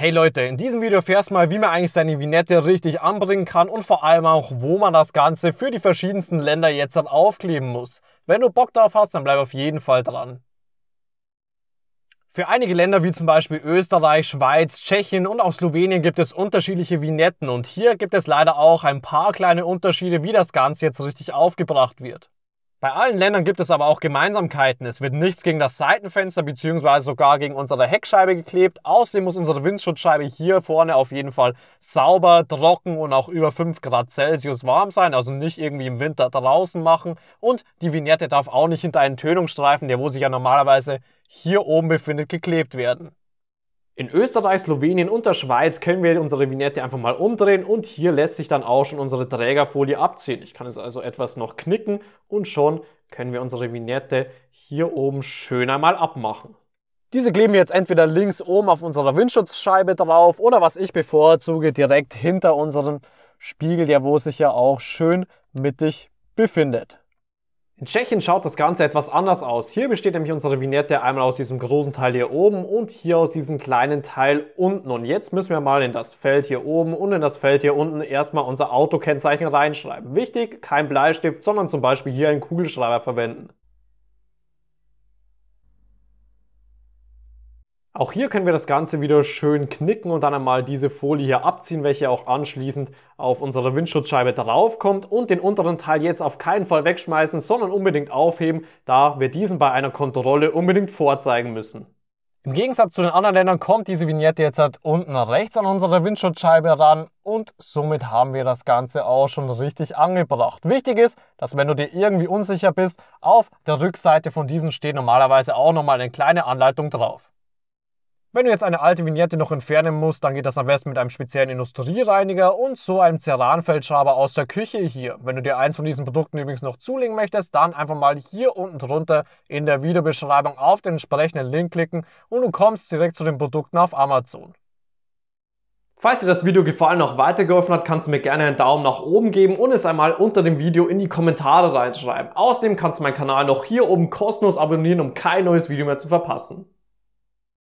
Hey Leute, in diesem Video erfährst du mal, wie man eigentlich seine Vignette richtig anbringen kann und vor allem auch, wo man das Ganze für die verschiedensten Länder jetzt dann aufkleben muss. Wenn du Bock darauf hast, dann bleib auf jeden Fall dran. Für einige Länder wie zum Beispiel Österreich, Schweiz, Tschechien und auch Slowenien gibt es unterschiedliche Vignetten und hier gibt es leider auch ein paar kleine Unterschiede, wie das Ganze jetzt richtig aufgebracht wird. Bei allen Ländern gibt es aber auch Gemeinsamkeiten. Es wird nichts gegen das Seitenfenster bzw. sogar gegen unsere Heckscheibe geklebt. Außerdem muss unsere Windschutzscheibe hier vorne auf jeden Fall sauber, trocken und auch über 5 Grad Celsius warm sein. Also nicht irgendwie im Winter draußen machen. Und die Vignette darf auch nicht hinter einen Tönungsstreifen, der wo sich ja normalerweise hier oben befindet, geklebt werden. In Österreich, Slowenien und der Schweiz können wir unsere Vignette einfach mal umdrehen und hier lässt sich dann auch schon unsere Trägerfolie abziehen. Ich kann es also etwas noch knicken und schon können wir unsere Vignette hier oben schön einmal abmachen. Diese kleben wir jetzt entweder links oben auf unserer Windschutzscheibe drauf oder was ich bevorzuge, direkt hinter unserem Spiegel, der wo sich ja auch schön mittig befindet. In Tschechien schaut das Ganze etwas anders aus. Hier besteht nämlich unsere Vignette einmal aus diesem großen Teil hier oben und hier aus diesem kleinen Teil unten. Und jetzt müssen wir mal in das Feld hier oben und in das Feld hier unten erstmal unser Autokennzeichen reinschreiben. Wichtig, kein Bleistift, sondern zum Beispiel hier einen Kugelschreiber verwenden. Auch hier können wir das Ganze wieder schön knicken und dann einmal diese Folie hier abziehen, welche auch anschließend auf unsere Windschutzscheibe draufkommt und den unteren Teil jetzt auf keinen Fall wegschmeißen, sondern unbedingt aufheben, da wir diesen bei einer Kontrolle unbedingt vorzeigen müssen. Im Gegensatz zu den anderen Ländern kommt diese Vignette jetzt halt unten rechts an unsere Windschutzscheibe ran und somit haben wir das Ganze auch schon richtig angebracht. Wichtig ist, dass wenn du dir irgendwie unsicher bist, auf der Rückseite von diesen steht normalerweise auch nochmal eine kleine Anleitung drauf. Wenn du jetzt eine alte Vignette noch entfernen musst, dann geht das am besten mit einem speziellen Industriereiniger und so einem Ceranfeldschaber aus der Küche hier. Wenn du dir eins von diesen Produkten übrigens noch zulegen möchtest, dann einfach mal hier unten drunter in der Videobeschreibung auf den entsprechenden Link klicken und du kommst direkt zu den Produkten auf Amazon. Falls dir das Video gefallen auch weitergeholfen hat, kannst du mir gerne einen Daumen nach oben geben und es einmal unter dem Video in die Kommentare reinschreiben. Außerdem kannst du meinen Kanal noch hier oben kostenlos abonnieren, um kein neues Video mehr zu verpassen.